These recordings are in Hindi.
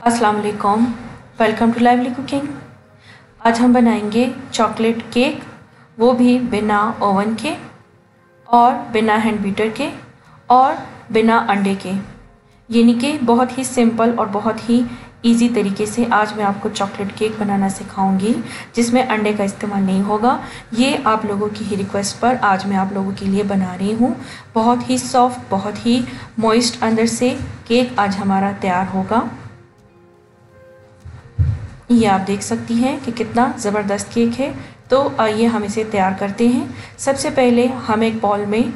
अस्सलाम वालेकुम वेलकम टू लाइवली कुकिंग आज हम बनाएँगे चॉकलेट केक वो भी बिना ओवन के और बिना हैंड बीटर के और बिना अंडे के। यानी कि बहुत ही सिंपल और बहुत ही इजी तरीके से आज मैं आपको चॉकलेट केक बनाना सिखाऊँगी, जिसमें अंडे का इस्तेमाल नहीं होगा। ये आप लोगों की ही रिक्वेस्ट पर आज मैं आप लोगों के लिए बना रही हूँ। बहुत ही सॉफ्ट बहुत ही मॉइस्ट अंदर से केक आज हमारा तैयार होगा। ये आप देख सकती हैं कि कितना ज़बरदस्त केक है। तो आइए हम इसे तैयार करते हैं। सबसे पहले हम एक बॉल में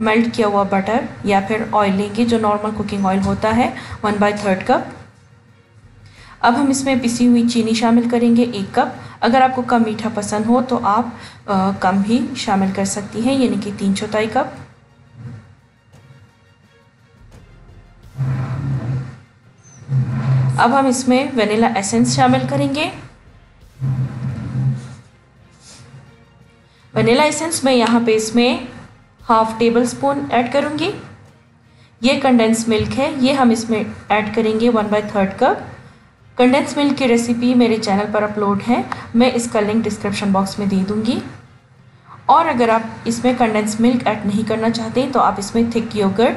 मेल्ट किया हुआ बटर या फिर ऑयल लेंगे जो नॉर्मल कुकिंग ऑयल होता है वन बाय थर्ड कप अब हम इसमें पिसी हुई चीनी शामिल करेंगे एक कप अगर आपको कम मीठा पसंद हो तो आप आ, कम भी शामिल कर सकती हैं यानी कि तीन चौथाई कप अब हम इसमें वनीला एसेंस शामिल करेंगे। वनीला एसेंस मैं यहाँ पे इसमें हाफ़ टेबल स्पून ऐड करूँगी। ये कंडेंस मिल्क है, ये हम इसमें ऐड करेंगे one by third cup. Condense milk की रेसिपी मेरे चैनल पर अपलोड है, मैं इसका लिंक डिस्क्रिप्शन बॉक्स में दे दूँगी। और अगर आप इसमें कंडेंस मिल्क ऐड नहीं करना चाहते तो आप इसमें थिक योगर्ट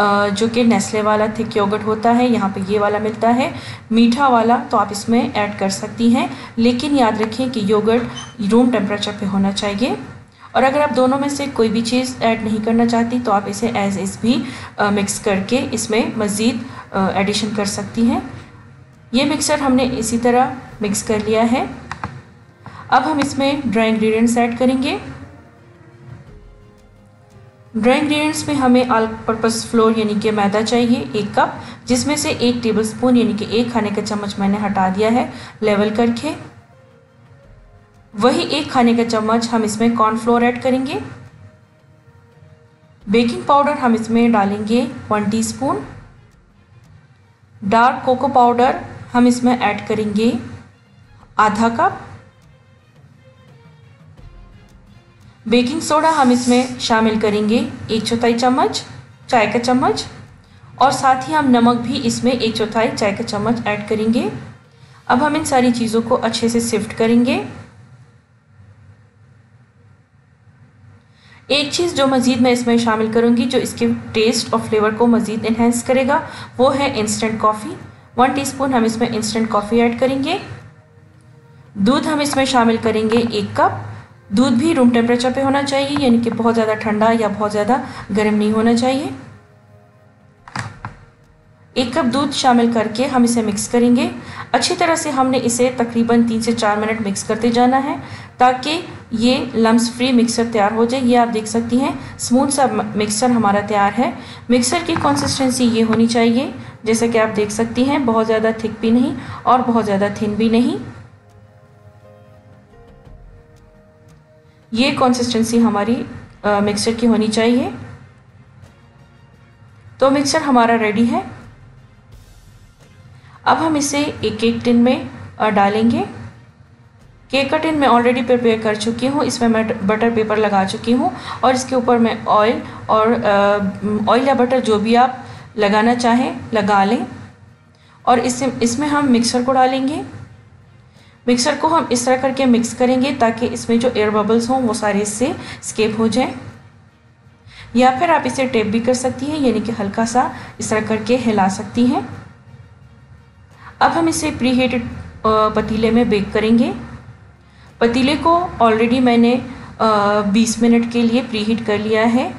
जो कि नेस्ले वाला थिक योगर्ट होता है यहाँ पे ये वाला मिलता है। मीठा वाला तो आप इसमें ऐड कर सकती हैं लेकिन याद रखें कि योगर्ट रूम टेम्परेचर पे होना चाहिए। और अगर आप दोनों में से कोई भी चीज़ ऐड नहीं करना चाहती तो आप इसे एज इस भी आ, मिक्स करके इसमें मज़ीद एडिशन कर सकती हैं। ये मिक्सर हमने इसी तरह मिक्स कर लिया है। अब हम इसमें ड्राई इंग्रेडिएंट्स ऐड करेंगे। ड्राई इंग्रेडिएंट्स में हमें ऑल पर्पस फ्लोर यानी कि मैदा चाहिए, एक कप जिसमें से एक टेबल स्पून यानी कि एक खाने का चम्मच मैंने हटा दिया है लेवल करके। वही एक खाने का चम्मच हम इसमें कॉर्नफ्लोर ऐड करेंगे। बेकिंग पाउडर हम इसमें डालेंगे one teaspoon dark cocoa powder हम इसमें ऐड करेंगे आधा कप बेकिंग सोडा हम इसमें शामिल करेंगे एक चौथाई चम्मच चाय का चम्मच, और साथ ही हम नमक भी इसमें एक चौथाई चाय का चम्मच ऐड करेंगे। अब हम इन सारी चीज़ों को अच्छे से सिफ्ट करेंगे। एक चीज़ जो मज़ीद मैं इसमें शामिल करूँगी, जो इसके टेस्ट और फ्लेवर को मज़ीद इन्हेंस करेगा, वो है इंस्टेंट कॉफ़ी वन टीस्पून हम इसमें इंस्टेंट कॉफ़ी ऐड करेंगे। दूध हम इसमें शामिल करेंगे एक कप दूध भी रूम टेम्परेचर पे होना चाहिए, यानी कि बहुत ज़्यादा ठंडा या बहुत ज़्यादा गर्म नहीं होना चाहिए। एक कप दूध शामिल करके हम इसे मिक्स करेंगे। अच्छी तरह से हमने इसे तकरीबन तीन से चार मिनट मिक्स करते जाना है, ताकि ये लम्स फ्री मिक्सर तैयार हो जाए। ये आप देख सकती हैं स्मूथ सा मिक्सर हमारा तैयार है। मिक्सर की कंसिस्टेंसी ये होनी चाहिए। जैसा कि आप देख सकती हैं, बहुत ज़्यादा थिक भी नहीं और बहुत ज़्यादा थिन भी नहीं। ये कंसिस्टेंसी हमारी मिक्सर की होनी चाहिए। तो मिक्सर हमारा रेडी है। अब हम इसे एक एक टिन में डालेंगे। केक का टिन मैं ऑलरेडी प्रिपेयर कर चुकी हूँ। इसमें मैं बटर पेपर लगा चुकी हूँ। और इसके ऊपर मैं ऑयल और ऑयल या बटर जो भी आप लगाना चाहें, लगा लें। और इससे इसमें हम मिक्सर को डालेंगे। मिक्सर को हम इस तरह करके मिक्स करेंगे ताकि इसमें जो एयर बबल्स हों वो सारे इससे स्केप हो जाएँ। या फिर आप इसे टेप भी कर सकती हैं, यानी कि हल्का सा इस तरह करके हिला सकती हैं। अब हम इसे प्री हीटेड पतीले में बेक करेंगे। पतीले को ऑलरेडी मैंने 20 मिनट के लिए प्री हीट कर लिया है।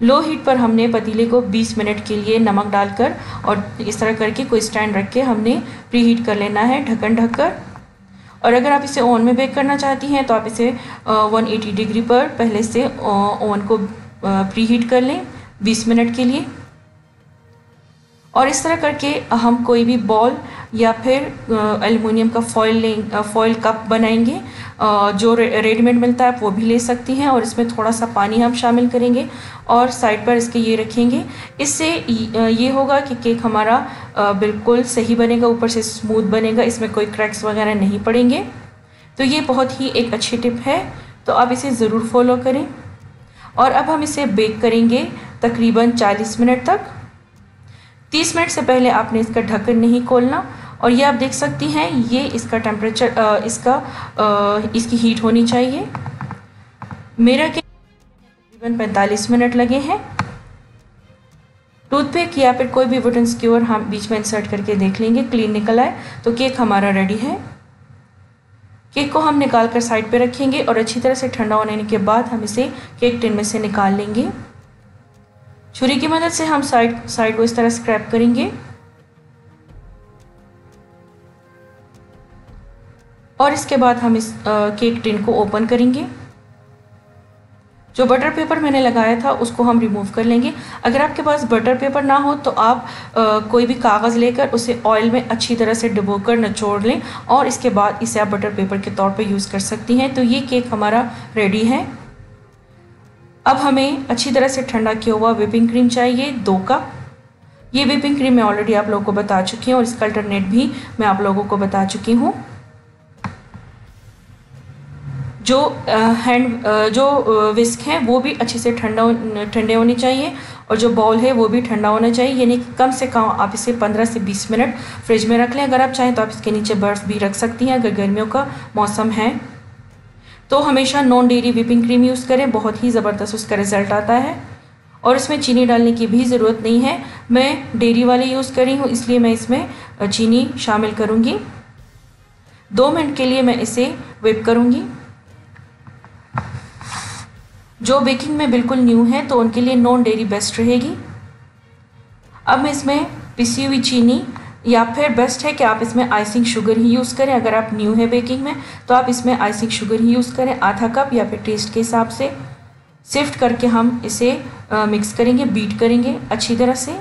लो हीट पर हमने पतीले को 20 मिनट के लिए नमक डालकर और इस तरह करके कोई स्टैंड रख के हमने प्री हीट कर लेना है ढक्कन ढककर। और अगर आप इसे ओवन में बेक करना चाहती हैं तो आप इसे 180 डिग्री पर पहले से ओवन को प्री हीट कर लें 20 मिनट के लिए। और इस तरह करके हम कोई भी बॉल या फिर एल्युमिनियम का फॉइल लें फॉइल कप बनाएँगे। जो रेडीमेड मिलता है वो भी ले सकती हैं और इसमें थोड़ा सा पानी हम शामिल करेंगे और साइड पर इसके ये रखेंगे। इससे ये होगा कि केक हमारा बिल्कुल सही बनेगा, ऊपर से स्मूथ बनेगा, इसमें कोई क्रैक्स वगैरह नहीं पड़ेंगे। तो ये बहुत ही एक अच्छी टिप है तो आप इसे ज़रूर फॉलो करें। और अब हम इसे बेक करेंगे, तकरीबन 40 मिनट तक। तीस मिनट से पहले आपने इसका ढक्कन नहीं खोलना और ये आप देख सकती हैं ये इसका टेम्परेचर इसका आ, इसकी हीट होनी चाहिए। मेरा के तकरीबन पैंतालीस मिनट लगे हैं। टूथपिक या फिर कोई भी वुडन स्क्योर हम बीच में इंसर्ट करके देख लेंगे क्लीन निकल आए तो केक हमारा रेडी है। केक को हम निकाल कर साइड पे रखेंगे और अच्छी तरह से ठंडा होने के बाद हम इसे केक टिन में से निकाल लेंगे। छुरी की मदद से हम साइड साइड को इस तरह स्क्रैप करेंगे। और इसके बाद हम इस आ, केक टिन को ओपन करेंगे। जो बटर पेपर मैंने लगाया था उसको हम रिमूव कर लेंगे। अगर आपके पास बटर पेपर ना हो तो आप आ, कोई भी कागज़ लेकर उसे ऑयल में अच्छी तरह से डुबो कर नचोड़ लें और इसके बाद इसे आप बटर पेपर के तौर पर यूज़ कर सकती हैं। तो ये केक हमारा रेडी है। अब हमें अच्छी तरह से ठंडा किया हुआ विपिंग क्रीम चाहिए, दो कप। ये विपिंग क्रीम मैं ऑलरेडी आप लोगों को बता चुकी हूँ और इसका अल्टरनेट भी मैं आप लोगों को बता चुकी हूँ। जो हैंड जो विस्क हैं, वो भी अच्छे से ठंडा ठंडे होने चाहिए और जो बॉल है, वो भी ठंडा होना चाहिए। यानी कि कम से कम आप इसे 15 से 20 मिनट फ्रिज में रख लें। अगर आप चाहें तो आप इसके नीचे बर्फ़ भी रख सकती हैं, अगर गर्मियों का मौसम है। तो हमेशा non dairy whipping cream use करें, बहुत ही ज़बरदस्त उसका रिज़ल्ट आता है। और इसमें चीनी डालने की भी ज़रूरत नहीं है। मैं डेयरी वाले यूज़ करी हूँ, इसलिए मैं इसमें चीनी शामिल करूँगी। दो मिनट के लिए मैं इसे विप करूँगी। जो बेकिंग में बिल्कुल न्यू है तो उनके लिए नॉन डेयरी बेस्ट रहेगी। अब मैं इसमें पिसी हुई चीनी या फिर बेस्ट है कि आप इसमें आइसिंग शुगर ही यूज़ करें। अगर आप न्यू है बेकिंग में तो आप इसमें आइसिंग शुगर ही यूज़ करें। आधा कप या फिर टेस्ट के हिसाब से। सिफ्ट करके हम इसे आ, मिक्स करेंगे बीट करेंगे अच्छी तरह से।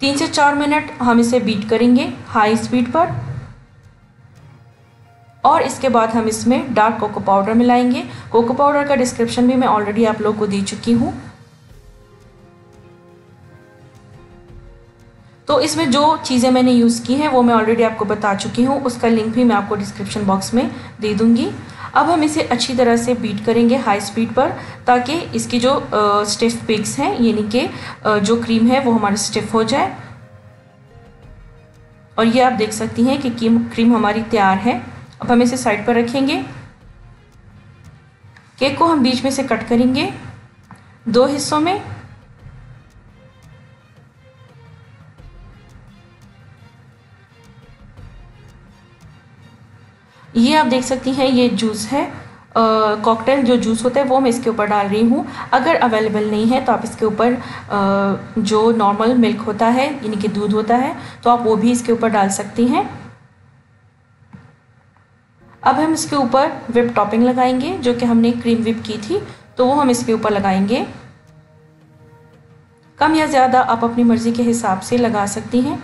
तीन से चार मिनट हम इसे बीट करेंगे हाई स्पीड पर। और इसके बाद हम इसमें डार्क कोको पाउडर मिलाएँगे। कोको पाउडर का डिस्क्रिप्शन भी मैं ऑलरेडी आप लोग को दे चुकी हूँ। तो इसमें जो चीज़ें मैंने यूज़ की हैं, वो मैं ऑलरेडी आपको बता चुकी हूँ। उसका लिंक भी मैं आपको डिस्क्रिप्शन बॉक्स में दे दूँगी। अब हम इसे अच्छी तरह से बीट करेंगे हाई स्पीड पर, ताकि इसकी जो स्टिफ पिक्स हैं, यानी कि जो क्रीम है, वो हमारी स्टिफ हो जाए। और ये आप देख सकती हैं कि क्रीम हमारी तैयार है। अब हम इसे साइड पर रखेंगे। केक को हम बीच में से कट करेंगे। दो हिस्सों में ये आप देख सकती हैं, ये जूस है। कॉकटेल जो जूस होता है, वो मैं इसके ऊपर डाल रही हूँ। अगर अवेलेबल नहीं है तो आप इसके ऊपर जो नॉर्मल मिल्क होता है, यानी कि दूध होता है तो आप वो भी इसके ऊपर डाल सकती हैं। अब हम इसके ऊपर विप टॉपिंग लगाएँगे, जो कि हमने क्रीम विप की थी तो वो हम इसके ऊपर लगाएँगे। कम या ज़्यादा आप अपनी मर्ज़ी के हिसाब से लगा सकती हैं।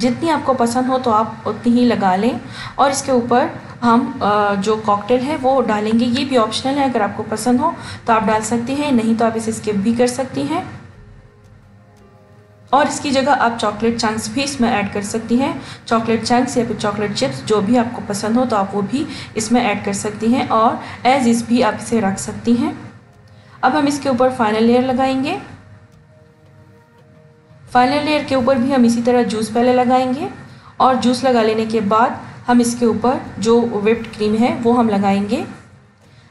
जितनी आपको पसंद हो तो आप उतनी ही लगा लें। और इसके ऊपर हम जो कॉकटेल है वो डालेंगे। ये भी ऑप्शनल है, अगर आपको पसंद हो तो आप डाल सकती हैं, नहीं तो आप इसे स्किप भी कर सकती हैं। और इसकी जगह आप चॉकलेट चंक्स भी इसमें ऐड कर सकती हैं। चॉकलेट चंक्स या फिर चॉकलेट चिप्स जो भी आपको पसंद हो तो आप वो भी इसमें ऐड कर सकती हैं। और एज इस भी आप इसे रख सकती हैं। अब हम इसके ऊपर फाइनल लेयर लगाएँगे। फाइनल लेयर के ऊपर भी हम इसी तरह जूस पहले लगाएँगे और जूस लगा लेने के बाद हम इसके ऊपर जो विप्ड क्रीम है, वो हम लगाएँगे।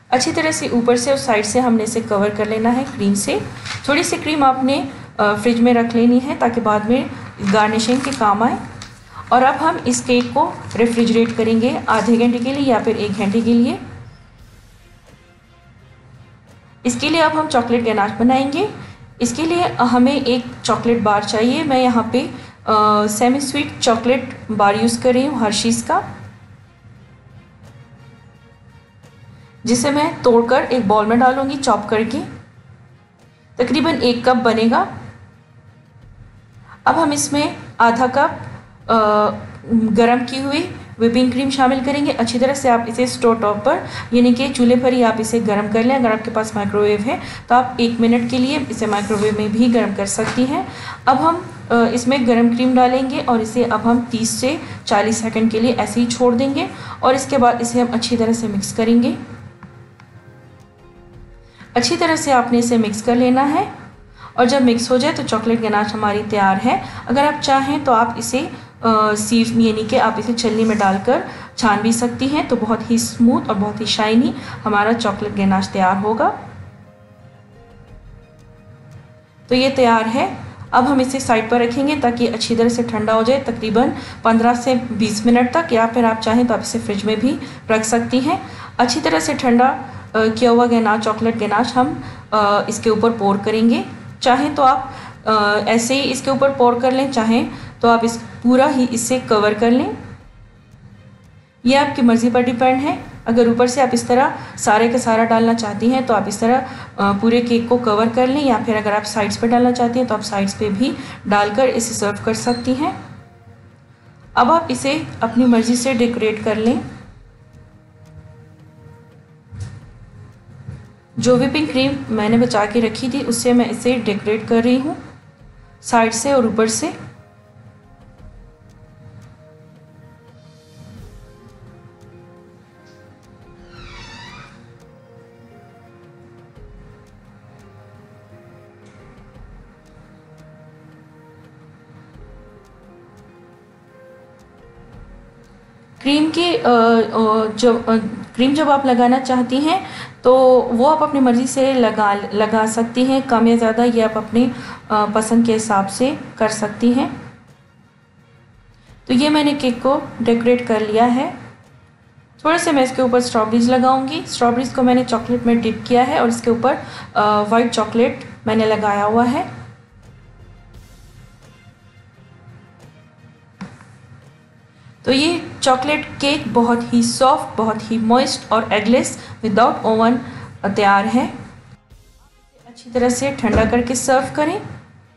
अच्छी तरह से ऊपर से और साइड से हमने इसे कवर कर लेना है क्रीम से। थोड़ी सी क्रीम आपने फ्रिज में रख लेनी है ताकि बाद में गार्निशिंग के काम आए। और अब हम इस केक को रेफ्रिजरेट करेंगे आधे घंटे के लिए या फिर एक घंटे के लिए। इसके लिए अब हम चॉकलेट गनाश बनाएँगे। इसके लिए हमें एक चॉकलेट बार चाहिए। मैं यहाँ पे semi sweet chocolate bar use कर रही हूँ हर्शीज़ का। जिसे मैं तोड़कर एक बॉल में डालूँगी चॉप करके। तकरीबन एक कप बनेगा। अब हम इसमें आधा कप गरम की हुई विपिंग क्रीम शामिल करेंगे। अच्छी तरह से आप इसे स्टोव टॉप पर, यानी कि चूल्हे पर ही आप इसे गर्म कर लें। अगर आपके पास माइक्रोवेव है तो आप एक मिनट के लिए इसे माइक्रोवेव में भी गर्म कर सकती हैं। अब हम इसमें गर्म क्रीम डालेंगे और इसे अब हम 30 से 40 सेकंड के लिए ऐसे ही छोड़ देंगे और इसके बाद इसे हम अच्छी तरह से मिक्स करेंगे। अच्छी तरह से आपने इसे मिक्स कर लेना है। और जब मिक्स हो जाए तो चॉकलेट गनाश हमारी तैयार है। अगर आप चाहें तो आप इसे सीव यानी कि आप इसे छलनी में डालकर छान भी सकती हैं। तो बहुत ही स्मूथ और बहुत ही शाइनी हमारा चॉकलेट गनाश तैयार होगा। तो ये तैयार है। अब हम इसे साइड पर रखेंगे ताकि अच्छी तरह से ठंडा हो जाए। तकरीबन 15 से 20 मिनट तक, या फिर आप चाहें तो आप इसे फ्रिज में भी रख सकती हैं। अच्छी तरह से ठंडा किया हुआ गनाश चॉकलेट गनाश हम इसके ऊपर पोर करेंगे। चाहें तो आप ऐसे ही इसके ऊपर पोर कर लें। चाहें तो आप इस पूरा ही इससे कवर कर लें। ये आपकी मर्ज़ी पर डिपेंड है। अगर ऊपर से आप इस तरह सारे का सारा डालना चाहती हैं तो आप इस तरह पूरे केक को कवर कर लें या फिर अगर आप साइड्स पर डालना चाहती हैं तो आप साइड्स पे भी डालकर इसे सर्व कर सकती हैं। अब आप इसे अपनी मर्ज़ी से डेकोरेट कर लें। जो विपिंग क्रीम मैंने बचा के रखी थी, उससे मैं इसे डेकोरेट कर रही हूँ। साइड से और ऊपर से। क्रीम की जब क्रीम जब आप लगाना चाहती हैं तो वो आप अपनी मर्ज़ी से लगा लगा सकती हैं, कम या ज़्यादा ये आप अपनी पसंद के हिसाब से कर सकती हैं। तो ये मैंने केक को डेकोरेट कर लिया है। थोड़े से मैं इसके ऊपर स्ट्रॉबेरीज लगाऊँगी। स्ट्रॉबेरीज को मैंने चॉकलेट में डिप किया है और इसके ऊपर वाइट चॉकलेट मैंने लगाया हुआ है। तो ये चॉकलेट केक बहुत ही सॉफ्ट, बहुत ही मॉइस्ट और एगलेस विदाउट ओवन तैयार है। अच्छी तरह से ठंडा करके सर्व करें।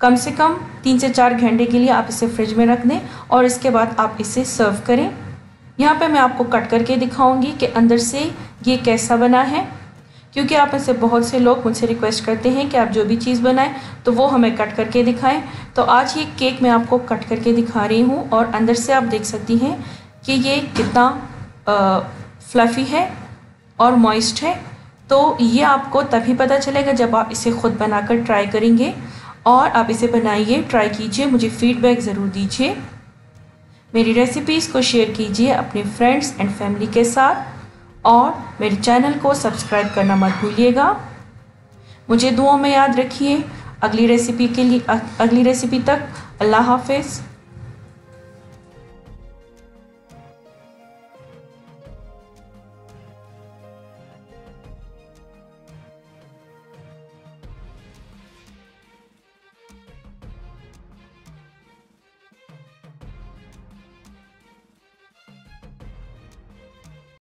कम से कम तीन से चार घंटे के लिए आप इसे फ्रिज में रख दें और इसके बाद आप इसे सर्व करें। यहाँ पे मैं आपको कट करके दिखाऊँगी कि अंदर से ये कैसा बना है। क्योंकि आप में से बहुत से लोग मुझसे रिक्वेस्ट करते हैं कि आप जो भी चीज़ बनाएँ तो वो हमें कट करके दिखाएँ। तो आज ये केक मैं आपको कट करके दिखा रही हूँ और अंदर से आप देख सकती हैं कि ये कितना फ्लफ़ी है और मॉइस्ट है। तो ये आपको तभी पता चलेगा जब आप इसे ख़ुद बनाकर ट्राई करेंगे। और आप इसे बनाइए ट्राई कीजिए, मुझे फ़ीडबैक ज़रूर दीजिए। मेरी रेसिपीज़ को शेयर कीजिए अपने फ्रेंड्स एंड फैमिली के साथ। और मेरे चैनल को सब्सक्राइब करना मत भूलिएगा। मुझे दुआओं में याद रखिए। अगली रेसिपी के लिए अगली रेसिपी तक अल्लाह हाफिज़।